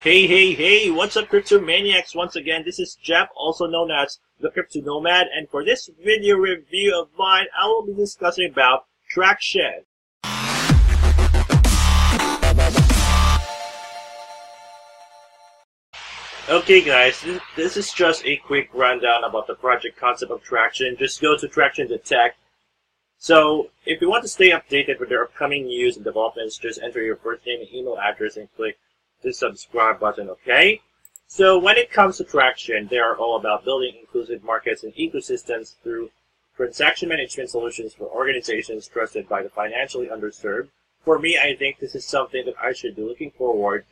Hey, hey, hey, what's up, Crypto Maniacs? Once again, this is Jeff, also known as the Crypto Nomad, and for this video review of mine, I will be discussing about TraXion. Okay guys, this, this is just a quick rundown about the project concept of TraXion. Just go to TraXion Tech. So, if you want to stay updated with their upcoming news and developments, just enter your first name and email address and click the subscribe button, okay? So when it comes to TraXion, they are all about building inclusive markets and ecosystems through transaction management solutions for organizations trusted by the financially underserved. For me, I think this is something that I should be looking forward,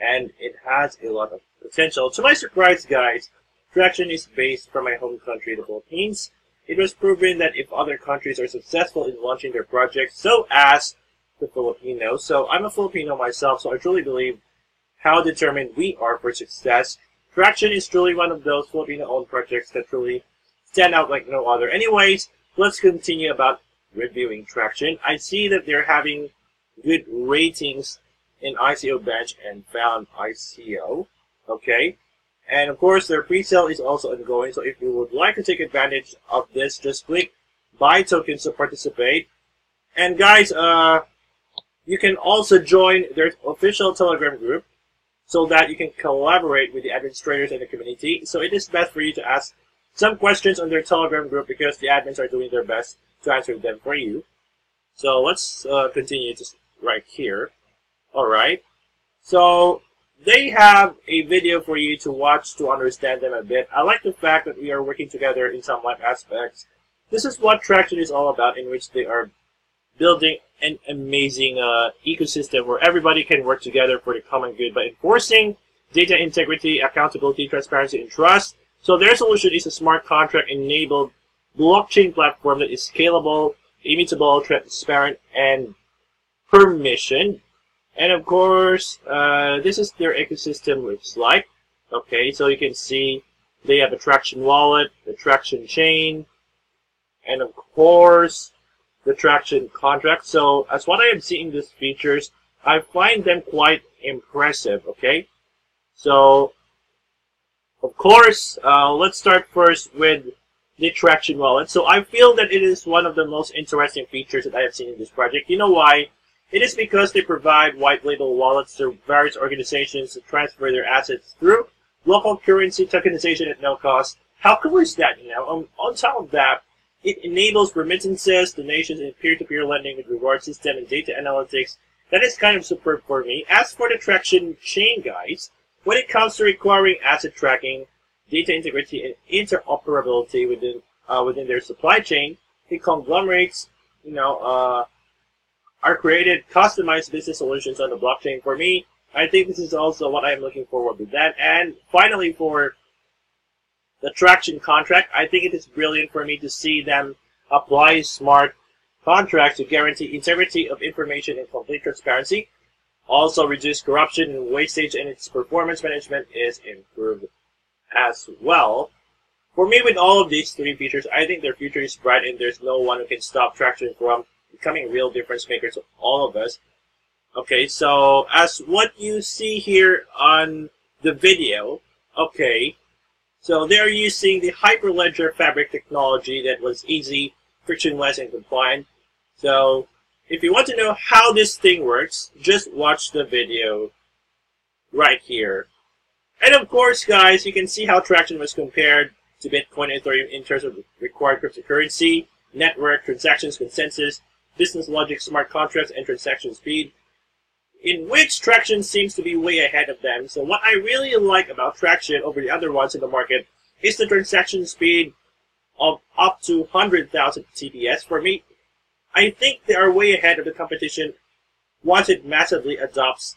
and it has a lot of potential. To my surprise, guys, TraXion is based from my home country, the Philippines. It was proven that if other countries are successful in launching their projects, so as the Filipinos. So I'm a Filipino myself, so I truly believe how determined we are for success. TraXion is truly one of those Filipino-owned projects that truly stand out like no other. Anyways, let's continue about reviewing TraXion. I see that they're having good ratings in ICO Bench and Found ICO. Okay. And of course, their pre-sale is also ongoing. So if you would like to take advantage of this, just click buy tokens to participate. And guys, uh, you can also join their official Telegram group so that you can collaborate with the administrators and the community. So it is best for you to ask some questions on their Telegram group because the admins are doing their best to answer them for you. So let's uh, continue just right here. Alright. So they have a video for you to watch to understand them a bit. I like the fact that we are working together in some life aspects. This is what TraXion is all about, in which they are building an amazing uh, ecosystem where everybody can work together for the common good by enforcing data integrity, accountability, transparency, and trust. So their solution is a smart contract enabled blockchain platform that is scalable, immutable, transparent, and permission. And of course, uh, this is their ecosystem looks like. Okay, so you can see they have a TraXion wallet, the TraXion chain, and of course, the TraXion contract. So as what I am seeing these features, I find them quite impressive, okay? So, of course, uh, let's start first with the TraXion wallet. So I feel that it is one of the most interesting features that I have seen in this project. You know why? It is because they provide white label wallets to various organizations to transfer their assets through local currency tokenization at no cost. How cool is that, you know? Um, on top of that, it enables remittances, donations, and peer-to-peer lending with reward system and data analytics. That is kind of superb for me. As for the TraXion chain, guys, when it comes to requiring asset tracking, data integrity, and interoperability within uh, within their supply chain, the conglomerates, you know, uh, are created customized business solutions on the blockchain. For me, I think this is also what I'm looking forward to that. And finally, for the TraXion contract, I think it is brilliant for me to see them apply smart contracts to guarantee integrity of information and complete transparency. Also reduce corruption and wastage and its performance management is improved as well. For me, with all of these three features, I think their future is bright and there's no one who can stop TraXion from becoming real difference makers of all of us. Okay, so as what you see here on the video, okay, so they're using the Hyperledger Fabric technology that was easy, frictionless, and compliant. So if you want to know how this thing works, just watch the video right here. And of course, guys, you can see how TraXion was compared to Bitcoin and Ethereum in terms of required cryptocurrency, network, transactions, consensus, business logic, smart contracts, and transaction speed in which TraXion seems to be way ahead of them. So what I really like about TraXion over the other ones in the market is the transaction speed of up to 100,000 TPS. For me, I think they are way ahead of the competition once it massively adopts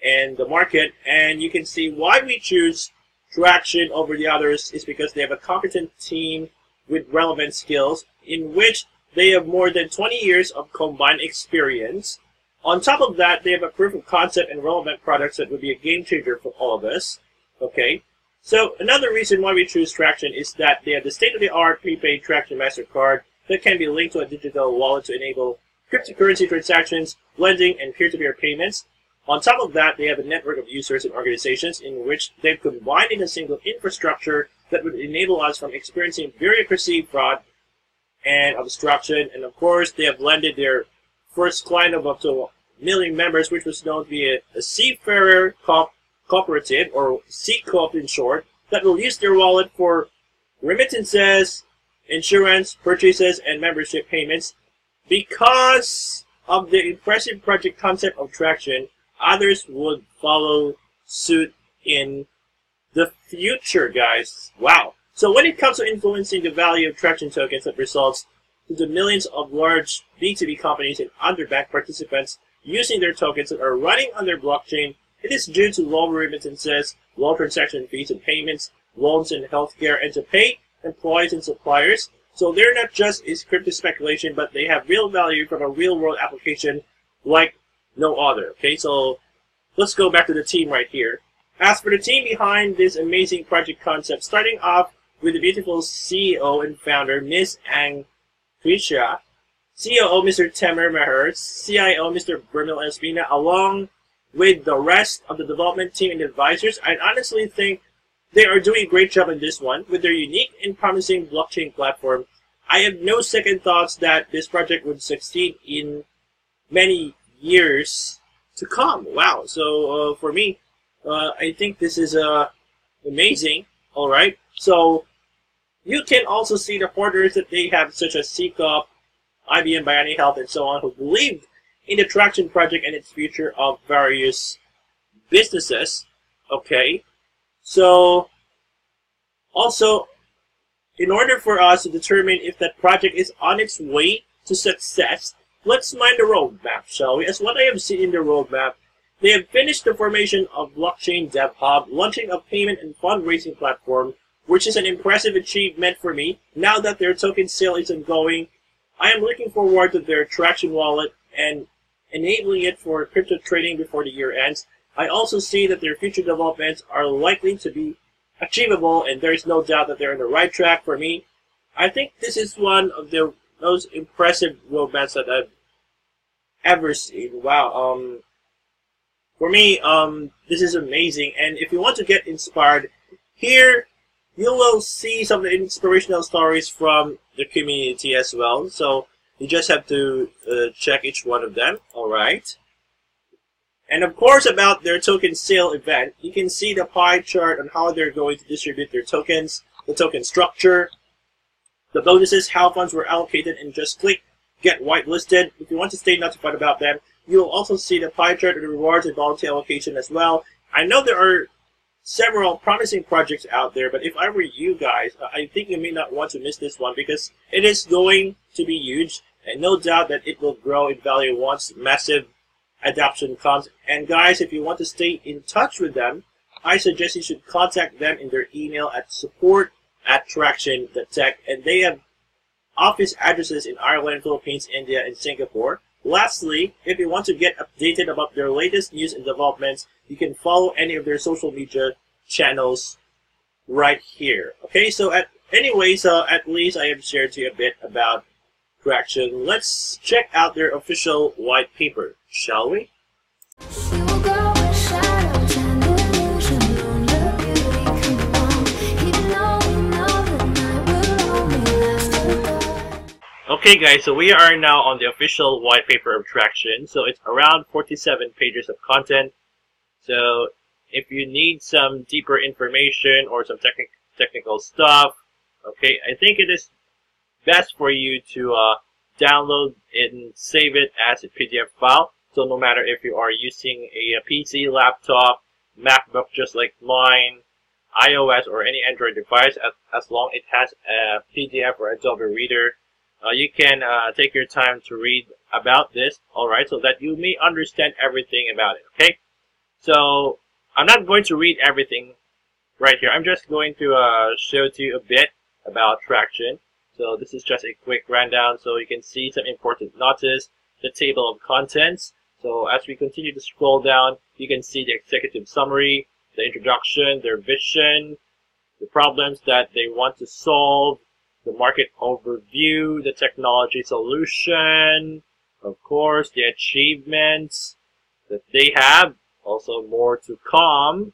in the market. And you can see why we choose TraXion over the others is because they have a competent team with relevant skills in which they have more than 20 years of combined experience on top of that, they have a proof of concept and relevant products that would be a game changer for all of us. Okay. So another reason why we choose TraXion is that they have the state-of-the-art prepaid TraXion MasterCard that can be linked to a digital wallet to enable cryptocurrency transactions, lending, and peer-to-peer payments. On top of that, they have a network of users and organizations in which they've combined in a single infrastructure that would enable us from experiencing bureaucracy, fraud, and obstruction. And of course, they have landed their first client of up to a million members, which was known to be a, a seafarer co cooperative, or C Corp in short, that will use their wallet for remittances, insurance, purchases, and membership payments. Because of the impressive project concept of TraXion, others would follow suit in the future, guys. Wow. So when it comes to influencing the value of TraXion tokens that results to the millions of large B2B companies and underbanked participants using their tokens that are running on their blockchain, it is due to low remittances, low transaction fees and payments, loans and healthcare, and to pay employees and suppliers. So they're not just is crypto speculation, but they have real value from a real world application like no other. Okay, so let's go back to the team right here. As for the team behind this amazing project concept, starting off with the beautiful CEO and founder, Miss Ang Krisha, COO Mr. Temer Meher, CIO Mr. Bermil Espina, along with the rest of the development team and advisors, I honestly think they are doing a great job in this one. With their unique and promising blockchain platform, I have no second thoughts that this project would succeed in many years to come. Wow. So uh, for me, uh, I think this is uh, amazing. All right. So you can also see the partners that they have, such as CCOP, IBM Bionic Health, and so on, who believed in the TraXion project and its future of various businesses. Okay. So also, in order for us to determine if that project is on its way to success, Let's mind the roadmap, shall we? As what I have seen in the roadmap, they have finished the formation of Blockchain Dev Hub, launching a payment and fundraising platform, which is an impressive achievement for me. Now that their token sale is ongoing, I am looking forward to their TraXion wallet and enabling it for crypto trading before the year ends. I also see that their future developments are likely to be achievable, and there is no doubt that they're on the right track for me. I think this is one of the most impressive roadmaps that I've ever seen. Wow. Um, for me, um, this is amazing. And if you want to get inspired, here you will see some inspirational stories from the community as well. So you just have to uh, check each one of them. All right. And of course, about their token sale event, you can see the pie chart on how they're going to distribute their tokens, the token structure, the bonuses, how funds were allocated, and just click Get Whitelisted. If you want to stay notified about them, you'll also see the pie chart of the rewards and volunteer allocation as well. I know there are several promising projects out there, but if I were you guys, I think you may not want to miss this one because it is going to be huge, and no doubt that it will grow in value once massive adoption comes. And guys, if you want to stay in touch with them, I suggest you should contact them in their email at support at TraXion the Tech, and they have office addresses in Ireland, Philippines, India, and Singapore. Lastly, if you want to get updated about their latest news and developments, you can follow any of their social media channels right here. Okay, so at anyways, uh, at least I have shared to you a bit about TraXion. Let's check out their official white paper, shall we? Okay guys, so we are now on the official white paper of TraXion. So it's around 47 pages of content. So if you need some deeper information or some technic technical stuff, okay, I think it is best for you to uh, download and save it as a PDF file. So no matter if you are using a, a PC, laptop, MacBook just like mine, iOS or any Android device, as, as long as it has a PDF or Adobe Reader, you can uh, take your time to read about this, alright, so that you may understand everything about it, okay? So, I'm not going to read everything right here. I'm just going to uh, show to you a bit about TraXion. So this is just a quick rundown so you can see some important notice, the table of contents. So as we continue to scroll down, you can see the executive summary, the introduction, their vision, the problems that they want to solve, the market overview, the technology solution, of course, the achievements, that they have. Also more to come.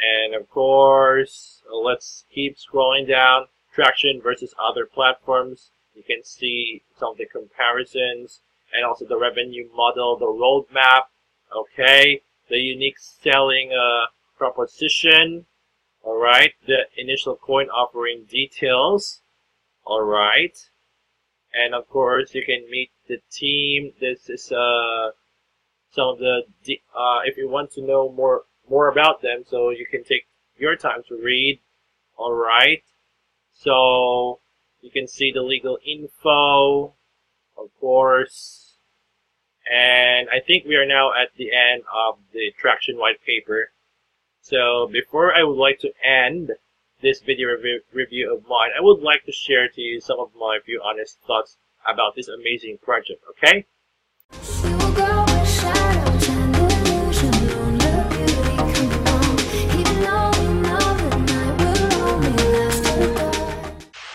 And of course, let's keep scrolling down. TraXion versus other platforms. You can see some of the comparisons and also the revenue model, the roadmap, okay, the unique selling uh, proposition, alright, the initial coin offering details, alright, and of course you can meet the team. This is uh, some of the, uh, if you want to know more more about them, so you can take your time to read, alright, so you can see the legal info, of course. And I think we are now at the end of the TraXion white paper. So before I would like to end this video review, review of mine, I would like to share to you some of my few honest thoughts about this amazing project, okay?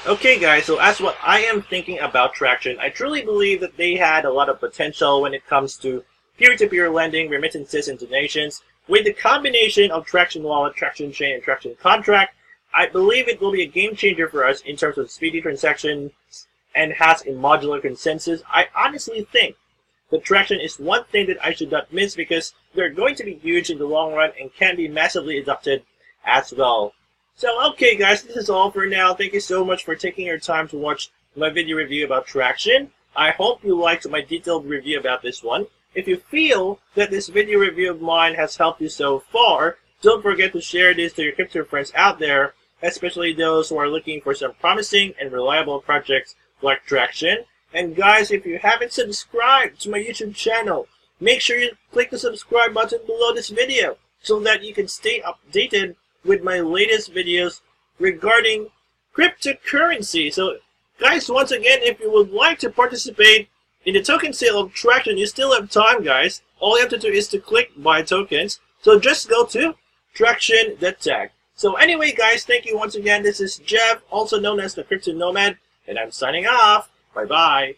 Okay guys, so as what I am thinking about TraXion, I truly believe that they had a lot of potential when it comes to peer-to-peer -peer lending, remittances, and donations. With the combination of TraXion Wallet, TraXion Chain, and TraXion Contract, I believe it will be a game changer for us in terms of speedy transactions and has a modular consensus. I honestly think that TraXion is one thing that I should not miss because they're going to be huge in the long run and can be massively adopted as well. So, okay guys, this is all for now. Thank you so much for taking your time to watch my video review about TraXion. I hope you liked my detailed review about this one. If you feel that this video review of mine has helped you so far, don't forget to share this to your crypto friends out there, especially those who are looking for some promising and reliable projects like TraXion. And guys, if you haven't subscribed to my YouTube channel, make sure you click the subscribe button below this video so that you can stay updated with my latest videos regarding cryptocurrency. So, guys, once again, if you would like to participate in the token sale of TraXion, you still have time, guys. All you have to do is to click buy tokens. So just go to traxion.tech. So anyway, guys, thank you once again. This is Jeff, also known as the Crypto Nomad, and I'm signing off. Bye-bye.